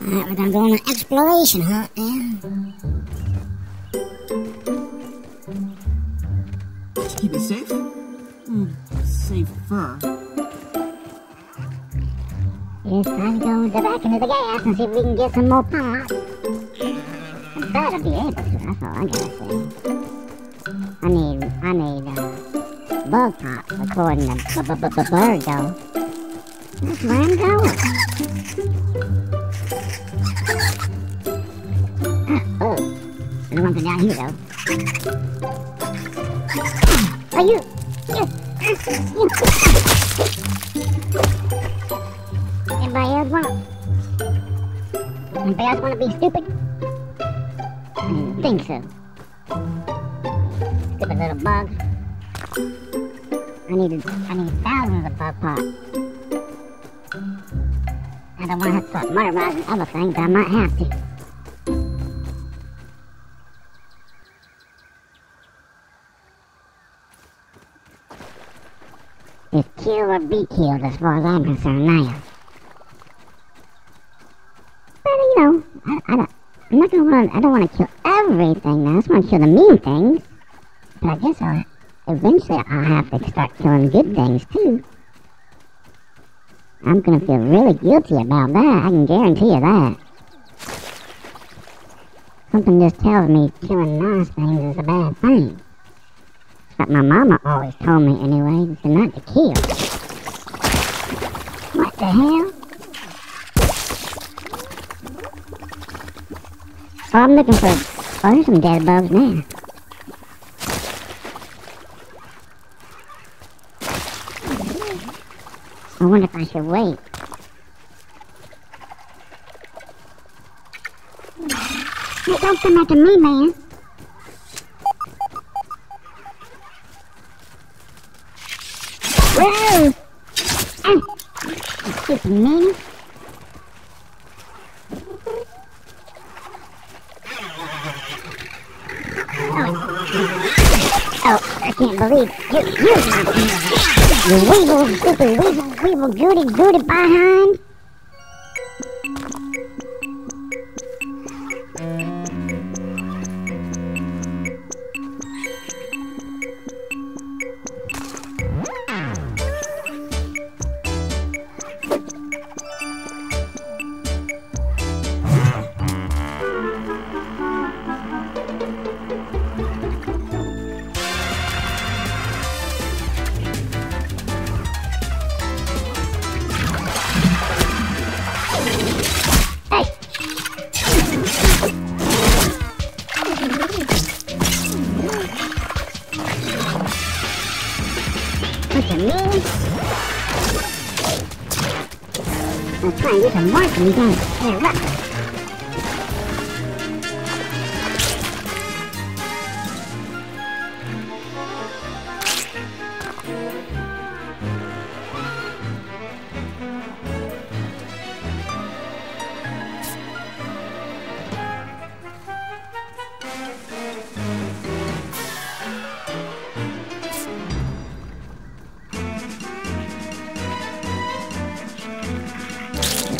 Alright, we're gonna go on an exploration hunt now. Keep it safe? Hmm, safer. It's time to go to back into the gas and see if we can get some more pot. I better be able to, that's all I gotta say. I need, I need, uh, bug parts according to b- That's where I'm going. oh, there's one down here though. Are you. Anybody else want? Anybody else want to be stupid? Think so. Stupid little bugs. I needed, I need thousands of bug parts. I don't want to start murderizing other things, I might have to. It's kill or be killed as far as I'm concerned now. But you know, I, I don't, I'm not gonna want. I don't want to kill everything. Now. I just want to kill the mean things. But I guess I'll eventually I'll have to start killing good things too. I'm gonna feel really guilty about that. I can guarantee you that. Something just tells me killing nice things is a bad thing. But my mama always told me anyway, to not to kill. What the hell? Oh, I'm looking for. Oh, there's some dead bugs now. I wonder if I should wait. Hey, don't come after me, man. Whoa! Ah! Stupid man. Oh, I can't believe you, you, you weevil, stupid weevil, weevil, goody, goody behind. I'm trying to do some work and you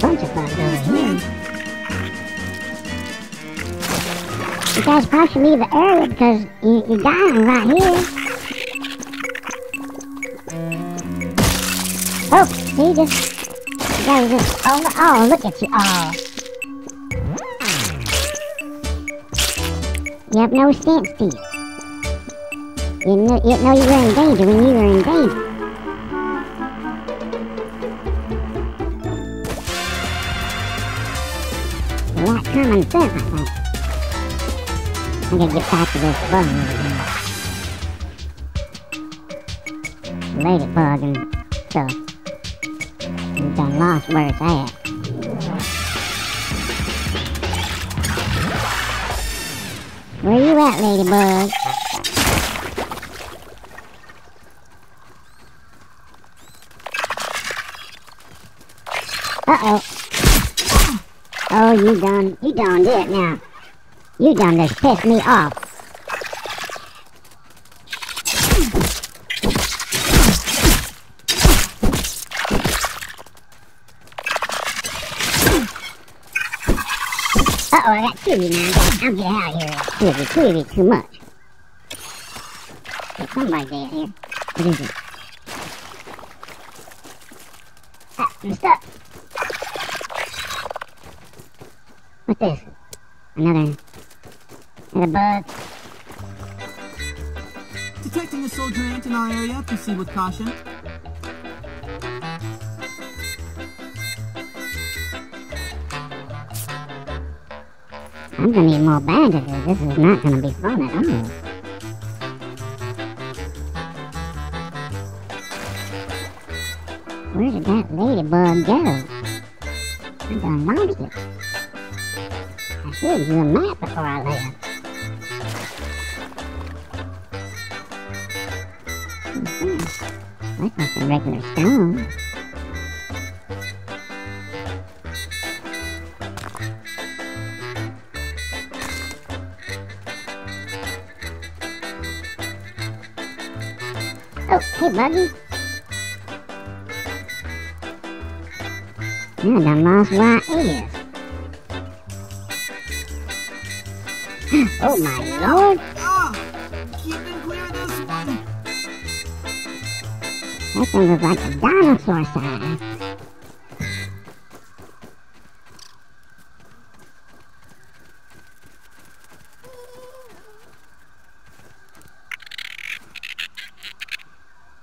bunch of bugs over here. You guys probably should leave the area because you, you're dying right here. Oh, see this? You guys just, oh, oh, look at you, oh. You have no stance teeth. You know, you know you were in danger when you were in danger. Common sense, I think. I'm gonna get back to this bug over. Ladybug and stuff. You done lost where it's at. Where you at, Ladybug? Uh-oh. Oh, you done, you done did it now. You done just pissed me off. Uh oh, I got you now. I'm get out of here. Two of you, too much. There's somebody dead here. What is it? Ah, I'm stuck. What's this? Another, another bug. Detecting a soldier ant in our area. Proceed with caution. I'm gonna need more bandages. This is not gonna be fun at all. Where did that ladybug go? I done lost it. Do a map before I left. Mhm. That's just a regular stone. Oh, hey, Buggy. I done lost where I oh, my lord. Ah! Keeping clear of this one. That thing was like a dinosaur size.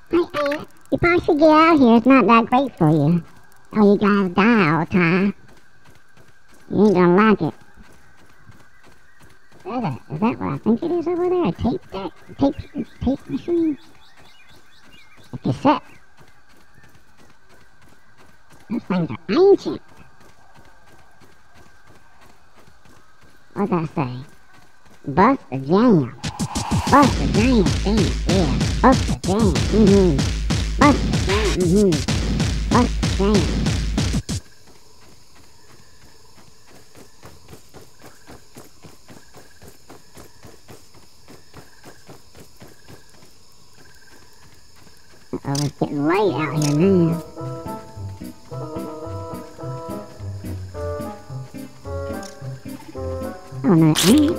Hey, hey, you probably should get out here. It's not that great for you. Oh, you guys die all the time. You ain't gonna like it. Is that what I think it is over there? A tape deck? Tape, tape machine? A cassette? Those things are ancient. What What's that say? Bust the jam. Bust the jam. Damn, yeah. Bust the jam. Mm-hmm. Bust the jam. Mm-hmm. Bust the jam. Uh-oh, it's getting late out here now. Oh, no, it ain't.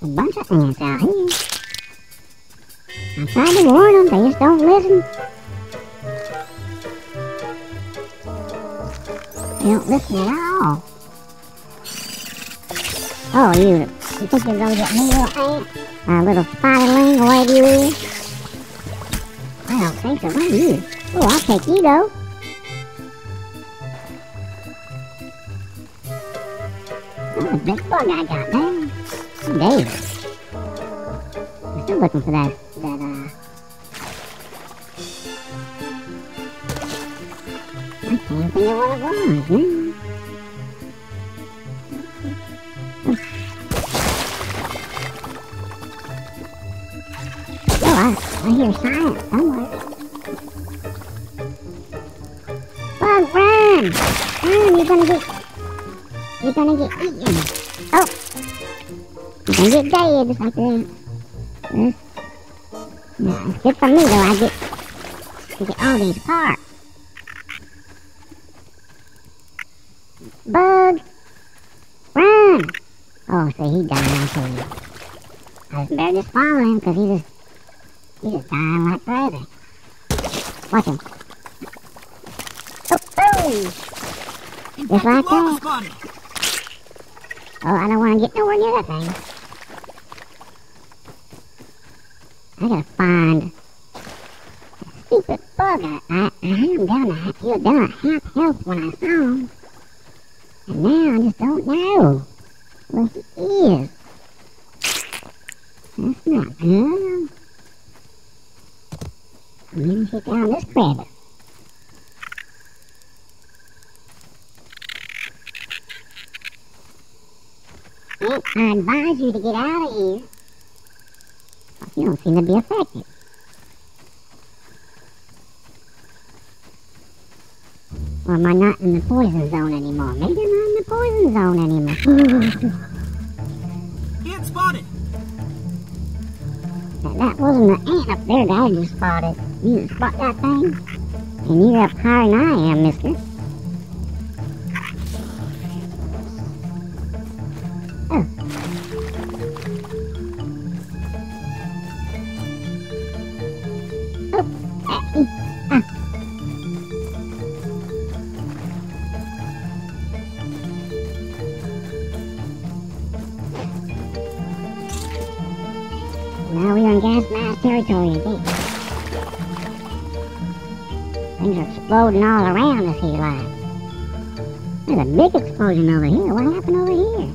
A bunch of ants out here. I tried to warn them, they just don't listen. They don't listen at all. Oh, you, you think you're gonna get me? A little you is? I don't think so. What are you? Oh, I'll take you, though. That's a big bug I got there. Dave. I'm still looking for that, that, uh... I can't think of what it was, man. I hear silence somewhere. Bug, run! Run, you're gonna get... You're gonna get eaten. Oh! You're gonna get dead if I do. This. No, it's good for me though, I get... I get all these parts. Bug! Run! Oh, so he died I too. I better just follow him because he just... Dying like crazy. Watch him. Oh, oh! Just like that. Oh, I don't want to get nowhere near that thing. I gotta find stupid bug. I, I, had him down to he down at half health when I saw him. And now I just don't know where he is. That's not good. This I advise you to get out of here. You don't seem to be affected. Or am I not in the poison zone anymore? Maybe I'm not in the poison zone anymore. Ant spotted. that, that wasn't an ant up there that I just spotted. You spot that thing? And you're up higher than I am, mister. Now we are in gas mask territory again. Things are exploding all around us here, like. There's a big explosion over here. What happened over here?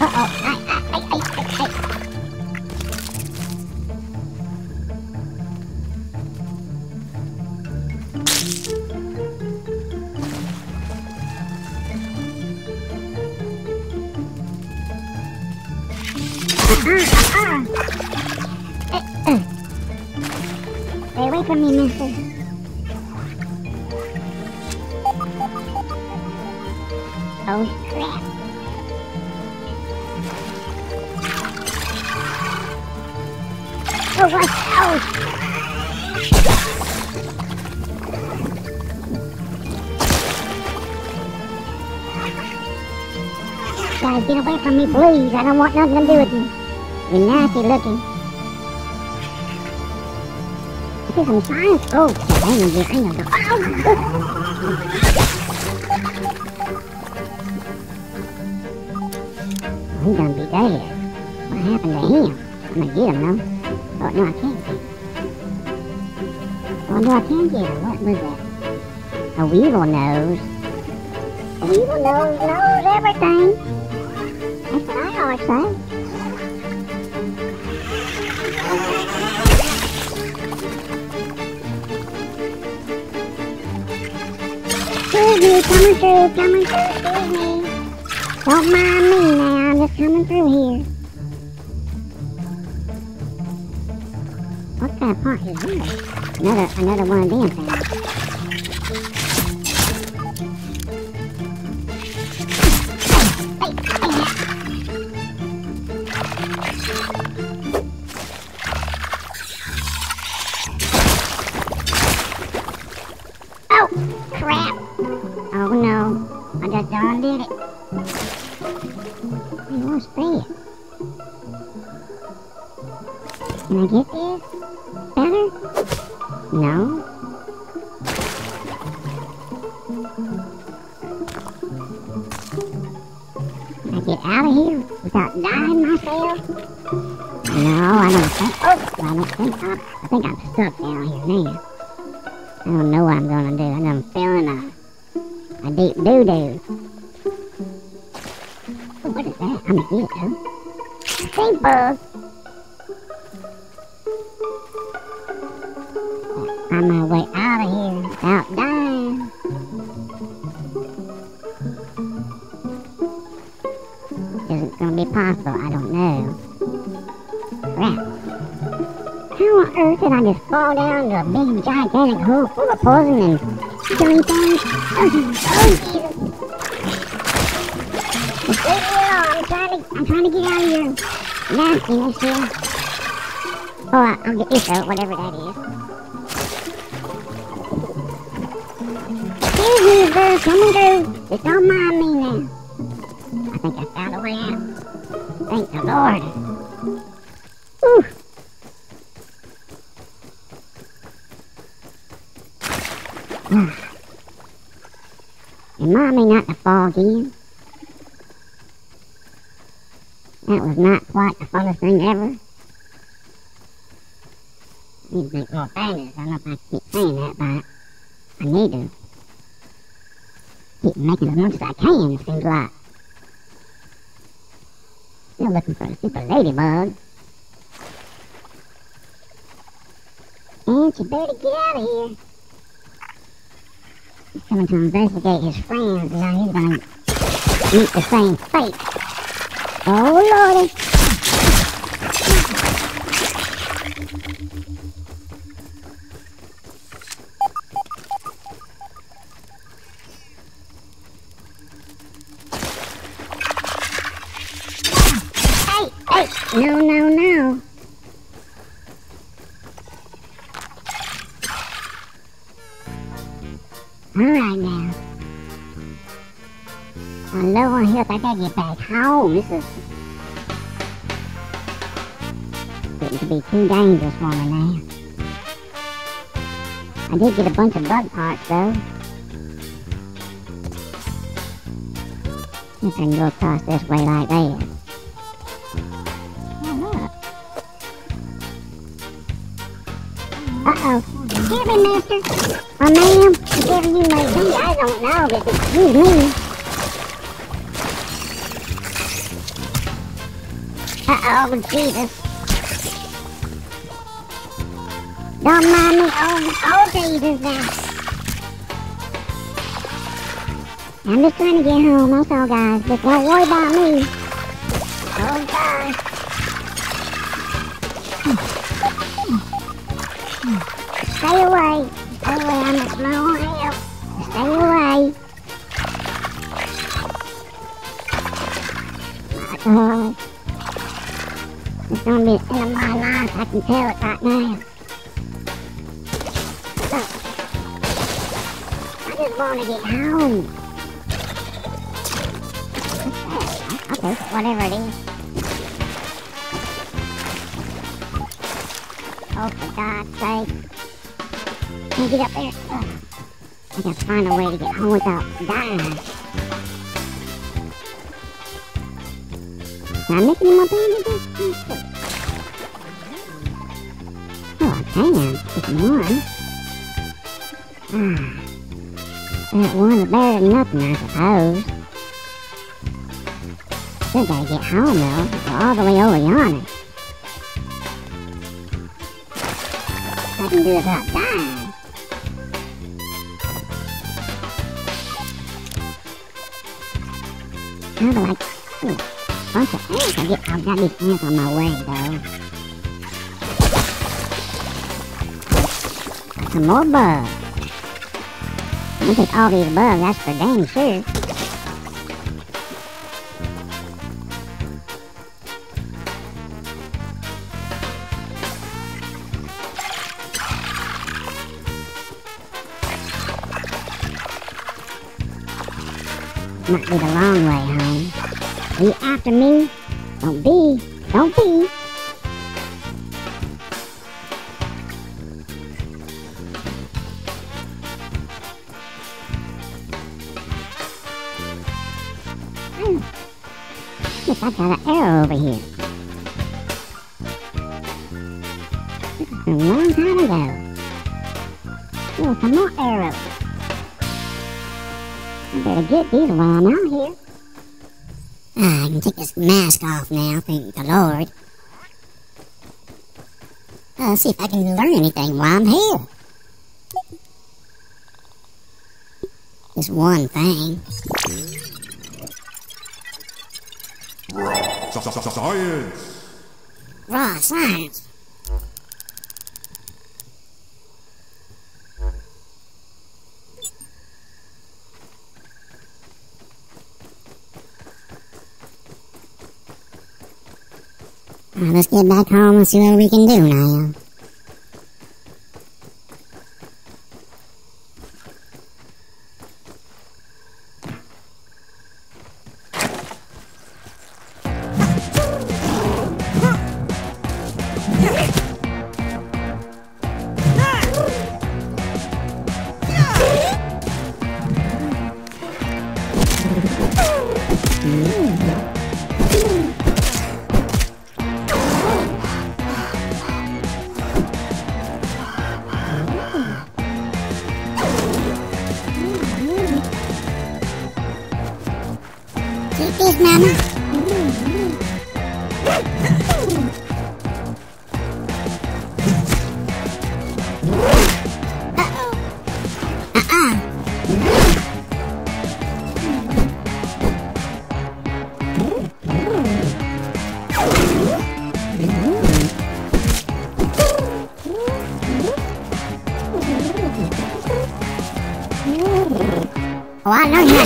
Uh-oh. Away from me, mister. Oh, crap. Oh, what? Oh! Guys, get away from me, please. I don't want nothing to do with you. You're nasty looking. See some. Oh, on, hang on. Oh, oh. He gonna be dead. What happened to him? I'm gonna get him, no? Oh, no, I can't get him. Oh, no, I can't get him. What was that? A weevil nose. A weevil nose knows everything. That's what I always say. Coming through, coming through, excuse me. Don't mind me now, I'm just coming through here. What kind of park is this? Another, another one of them things. Oh, just done did it. Hey, what's that? Can I get this? Better? No. Can I get out of here without dying myself? No, I don't think. Oh, I don't think. I, I think I'm stuck bug. On my way out of here without dying. Is it gonna be possible? I don't know. Crap. How on earth did I just fall down into a big gigantic hole full of poison and killing things? Oh, Jesus. Oh, Alone. I'm trying to, I'm trying to get out of your nastiness here. Oh, I- I'll get this out, whatever that is. Excuse me, boo, coming through. Just don't mind me now. I think I found a way out. Thank the Lord. Whew. And mommy not to fall again. That was not quite the funnest thing ever. I need to more fingers. I don't know if I keep saying that, but I need to keep making as much as I can, it seems like. Still looking for a super ladybug. And you better get out of here. He's coming to investigate his friends, and he's gonna meet the same fate. Oh lordy! On health. I gotta get back home. This is getting to be too dangerous for me now. I did get a bunch of bug parts though. If I can go across this way like that. Oh. Uh-oh. Excuse me, mister. Or ma'am, whatever you may be, I don't know, but excuse me. Uh-oh, Jesus. Don't mind me. Oh, oh, Jesus now. I'm just trying to get home, that's all, guys. Just don't worry about me. Oh, gosh. Stay away. Stay away. I'm just low on help. Stay away. My God. It's gonna be the end of my life. I can tell it right now. I just want to get home. Okay, whatever it is. Oh. Can't get up there. Ugh. I gotta find a way to get home without dying. Can I make any more bandages? Oh, I can. Just one. Ah. That one is better than nothing, I suppose. Still gotta get home though. We're all the way over yonder. I can do without dying. How do I... Ooh, bunch of. I get, I've got these ants on my way though. Some more bugs. Gonna take all these bugs, that's for dang sure. You after me? Don't be. Don't be. Hmm. Look, I got an arrow over here. This is a long time ago. Oh, some more arrows. I better get these while I'm out here. Ah, I can take this mask off now, thank the Lord. Uh, see if I can learn anything while I'm here. Just one thing. Raw Science! Raw science. Let's get back home and see what we can do now.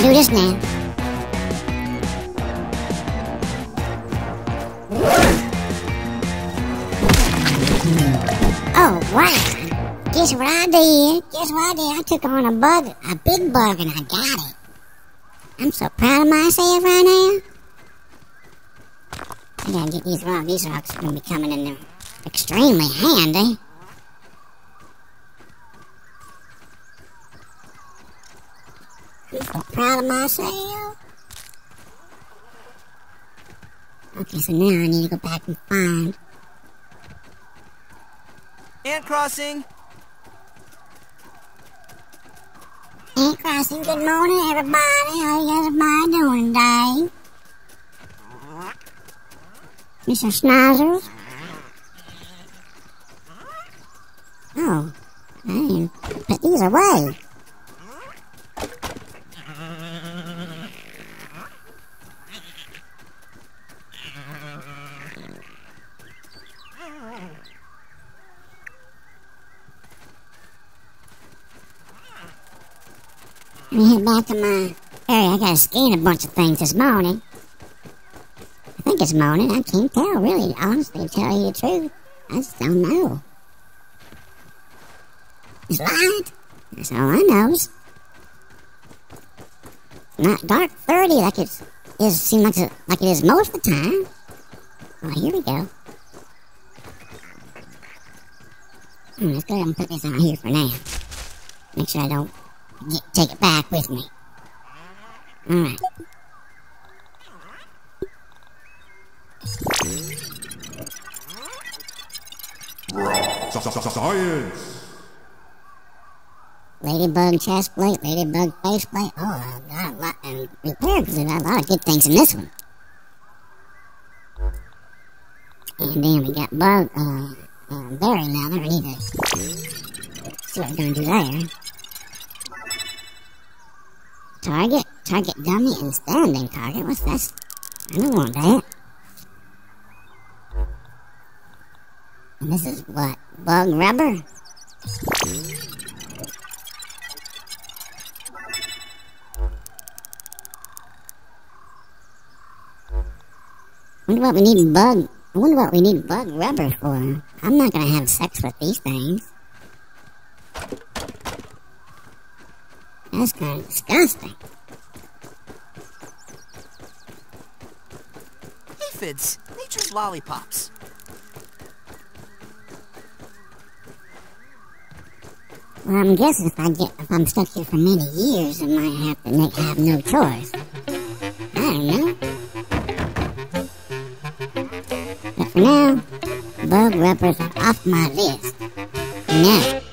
This now. Oh, wow. Guess what I did? Guess what I did? I took on a bug, a big bug, and I got it. I'm so proud of myself right now. I gotta get these rocks. These rocks are gonna be coming in extremely handy. I'm so proud of myself. Okay, so now I need to go back and find. Ant crossing. Ant crossing. Good morning, everybody. How you guys doing today? Mr. Schneizers? Oh, I didn't put these away. Let me head back my. I gotta scan a bunch of things this morning. I think it's morning. I can't tell, really. Honestly, to tell you the truth, I just don't know. It's light. That's all I knows. It's not dark 30 like it's, it seems like, it, like it is most of the time. Oh, here we go. Hmm, let's go ahead and put this out here for now. Make sure I don't take it back with me. Alright. Science! Ladybug chest plate, ladybug face plate. Oh, I got a lot and repair because there's a lot of good things in this one. And then we got bug, uh, uh berry leather either. See what we're gonna do there. Target, target dummy and standing target. What's this? I don't want that. And this is what? Bug rubber? wonder what we need bug. I wonder what we need bug rubber for. I'm not gonna have sex with these things. That's kind of disgusting. Aphids, nature's lollipops. Well, I'm guessing if I get if I'm stuck here for many years, I might have to make, have no choice. I don't know. But for now, bug rubbers are off my list. No.